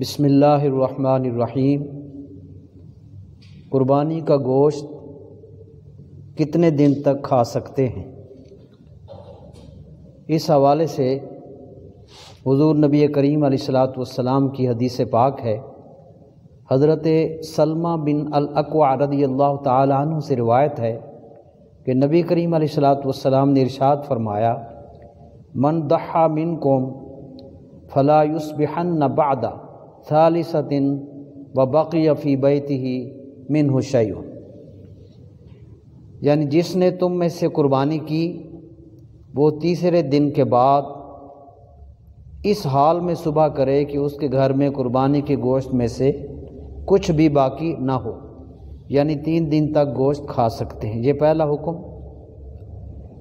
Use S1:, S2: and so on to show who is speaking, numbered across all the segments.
S1: بسم اللہ الرحمن الرحیم۔ قربانی کا گوشت کتنے دن تک کھا سکتے ہیں؟ اس حوالے سے حضور نبی کریم علیہ الصلاۃ والسلام کی حدیث پاک ہے۔ حضرت سلمہ بن الاقوع رضی اللہ تعالیٰ عنہ سے روایت ہے کہ نبی کریم علیہ الصلاۃ والسلام نے ارشاد فرمایا، من دحا من قوم فلا یصبحن بعد ثالثت و بقی فی بیتہ من حشیع یعنی جس نے تم میں سے قربانی کی، وہ تیسرے دن کے بعد اس حال میں صبح کرے کہ اس کے گھر میں قربانی کے گوشت میں سے کچھ بھی باقی نہ ہو۔ یعنی تین دن تک گوشت کھا سکتے ہیں۔ یہ پہلا حکم۔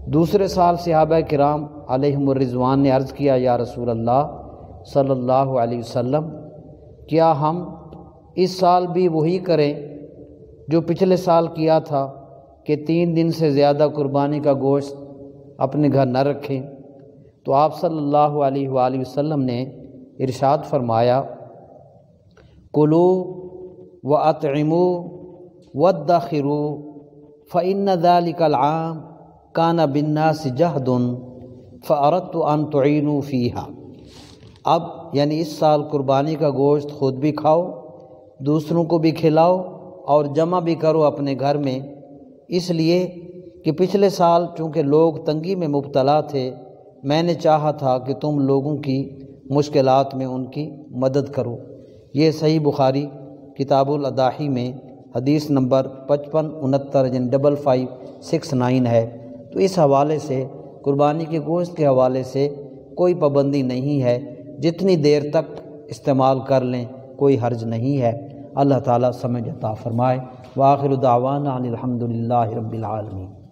S1: دوسرے سال صحابہ کرام علیہم الرضوان نے عرض کیا، یا رسول اللہ صلی اللہ علیہ وسلم کیا ہم اس سال بھی وہی کریں جو پچھلے سال کیا تھا کہ تین دن سے زیادہ قربانی کا گوشت اپنے گھر نہ رکھیں؟ تو آپ صلی اللہ علیہ وآلہ وسلم نے ارشاد فرمایا، کلو و اطعمو و داخرو فعن ذالک العام کانا بناس جہدن فعرت ان تعین فیحہ اب یعنی اس سال قربانی کا گوشت خود بھی کھاؤ، دوسروں کو بھی کھلاؤ اور جمع بھی کرو اپنے گھر میں۔ اس لیے کہ پچھلے سال چونکہ لوگ تنگی میں مبتلا تھے، میں نے چاہا تھا کہ تم لوگوں کی مشکلات میں ان کی مدد کرو۔ یہ صحیح بخاری کتاب الاداحی میں حدیث نمبر پچپن، انہتر یعنی ڈبل فائیو، سکس، نائن ہے۔ تو اس حوالے سے، قربانی کے گوشت کے حوالے سے کوئی پابندی نہیں ہے۔ جتنی دیر تک استعمال کر لیں، کوئی حرج نہیں ہے۔ اللہ تعالیٰ سمجھ عطا فرمائے۔ وآخر دعوانا عن الحمد للہ رب العالمین۔